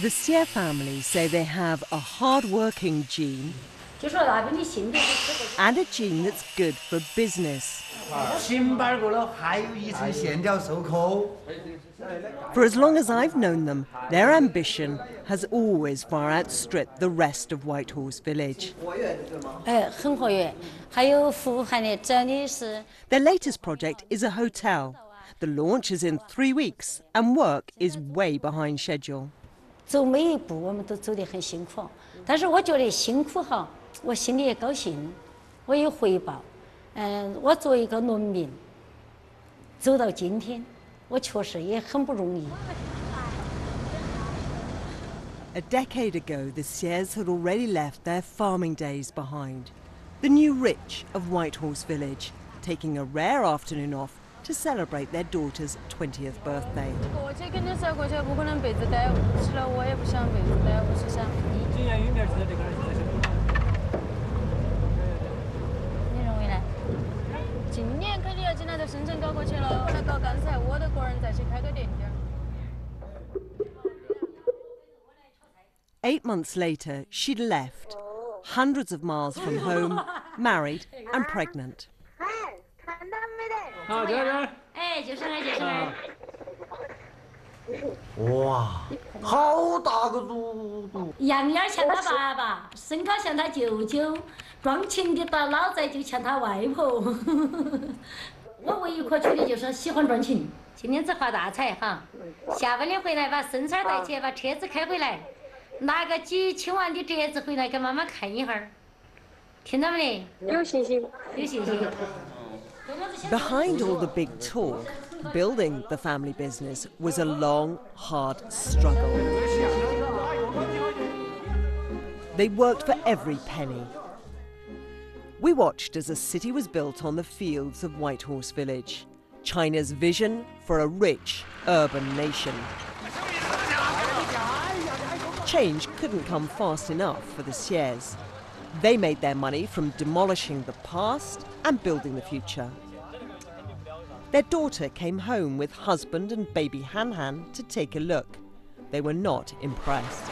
The Sier family say they have a hard-working gene and a gene that's good for business. For as long as I've known them, their ambition has always far outstripped the rest of White Horse Village. Their latest project is a hotel. The launch is in three weeks, and work is way behind schedule. 走每一步我们都走得很辛苦，但是我觉得辛苦哈，我心里也高兴，我有回报。嗯，我作为一个农民，走到今天，我确实也很不容易。A decade ago, the Xiers had already left their farming days behind. The new rich of Whitehorse Village, taking a rare afternoon off to celebrate their daughter's 20th birthday. Eight months later, she'd left, hundreds of miles from home, married and pregnant. 哎，就是那，就是那。哇，好大个肚肚！样样像他爸爸，身高像他舅舅，装情的到老宅就像他外婆。我唯一可取的就是喜欢装情。今天子发大财哈，下班的回来把孙伢带起，把车子开回来，拿个几千万的折子回来给妈妈看一下儿，听到没得？有信心。有信心。Behind all the big talk, building the family business was a long, hard struggle. They worked for every penny. We watched as a city was built on the fields of White Horse Village, China's vision for a rich urban nation. Change couldn't come fast enough for the Xiers. They made their money from demolishing the past and building the future. Their daughter came home with husband and baby Han Han to take a look. They were not impressed.